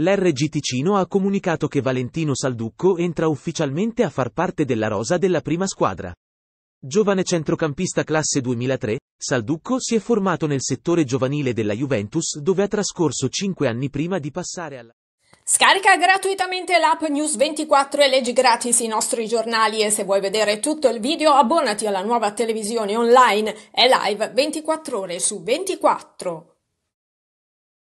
L'RG Ticino ha comunicato che Valentino Salducco entra ufficialmente a far parte della rosa della prima squadra. Giovane centrocampista classe 2003, Salducco si è formato nel settore giovanile della Juventus dove ha trascorso 5 anni prima di passare alla Scarica gratuitamente l'app News24 e leggi gratis i nostri giornali e se vuoi vedere tutto il video abbonati alla nuova televisione online e live 24 ore su 24.